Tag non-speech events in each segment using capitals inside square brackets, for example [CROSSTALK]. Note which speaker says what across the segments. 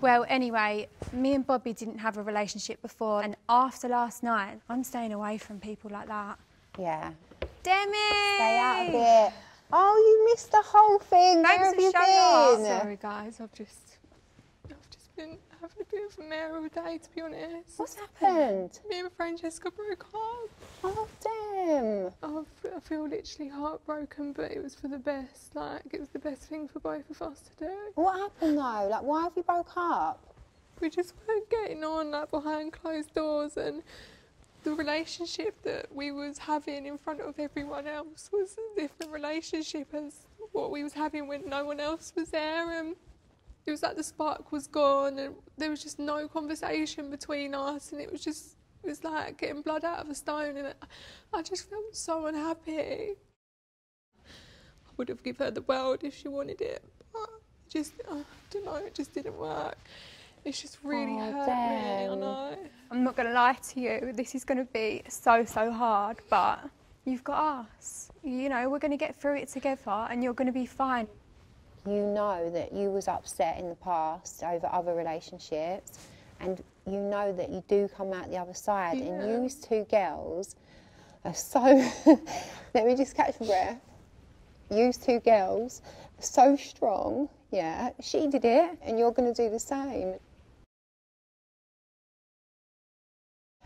Speaker 1: Well, anyway, me and Bobby didn't have a relationship before, and after last night, I'm staying away from people like that.
Speaker 2: Yeah.
Speaker 1: Demi!
Speaker 2: Stay out of it. Oh, you missed the whole thing.
Speaker 1: Thanks
Speaker 2: Where have
Speaker 1: for
Speaker 2: you been?
Speaker 3: Sorry, guys. I've just, I've just been having a bit of a mare all day, to be honest.
Speaker 2: What's happened?
Speaker 3: Me and Francesca broke up.
Speaker 2: Oh, damn.
Speaker 3: Oh, I f- I feel literally heartbroken, but it was for the best. Like it was the best thing for both of us to do.
Speaker 2: What happened though? Like, why have you broke up?
Speaker 3: We just weren't getting on like behind closed doors, and the relationship that we was having in front of everyone else was a different relationship as what we was having when no one else was there, and it was like the spark was gone, and there was just no conversation between us, and it was just it was like getting blood out of a stone, and I just felt so unhappy. I would have given her the world if she wanted it, but just I don't know, it just didn't work. It's just really
Speaker 2: Oh,
Speaker 3: hurt me. I know.
Speaker 1: I'm not going to lie to you, this is going to be so, so hard, but you've got us. You know, we're going to get through it together, and you're going to be fine.
Speaker 2: You know that you was upset in the past over other relationships, and you know that you do come out the other side.
Speaker 3: Yeah.
Speaker 2: And you two girls are so. [LAUGHS] let me just catch my breath. You two girls are so strong. Yeah, she did it, and you're going to do the same.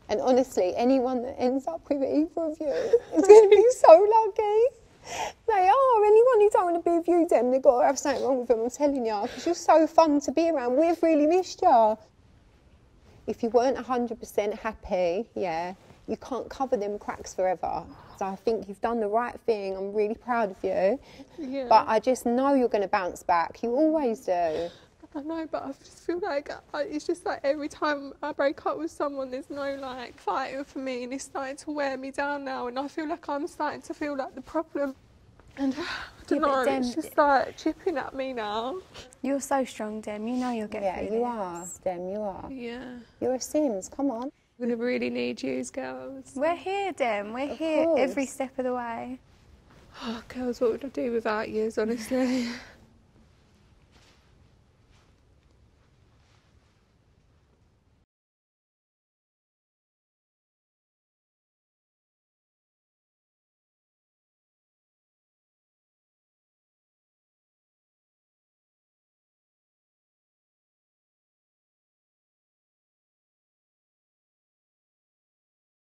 Speaker 2: And honestly, anyone that ends up with either of you [LAUGHS] is going to be so lucky. They are. Anyone who don't want to be with you, them, they've got to have something wrong with them, I'm telling you, because you're so fun to be around. We've really missed you. If you weren't 100% happy, yeah, you can't cover them cracks forever. So I think you've done the right thing. I'm really proud of you.
Speaker 3: Yeah.
Speaker 2: But I just know you're going to bounce back. You always do.
Speaker 3: I know, but I just feel like I, it's just like every time I break up with someone, there's no like fighting for me, and it's starting to wear me down now. And I feel like I'm starting to feel like the problem. And I don't
Speaker 1: Yeah,
Speaker 3: know,
Speaker 1: Dem-
Speaker 3: it's just like chipping at me now.
Speaker 1: You're so strong, Dem. You know you'll get
Speaker 2: Yeah,
Speaker 1: through
Speaker 2: you
Speaker 1: this.
Speaker 2: are, Dem, you are.
Speaker 3: Yeah.
Speaker 2: You're a Sims, come on.
Speaker 3: I'm gonna really need you, girls.
Speaker 1: We're here, Dem. We're
Speaker 2: Of
Speaker 1: here every step of the way.
Speaker 3: Oh, girls, what would I do without you? Honestly. [LAUGHS]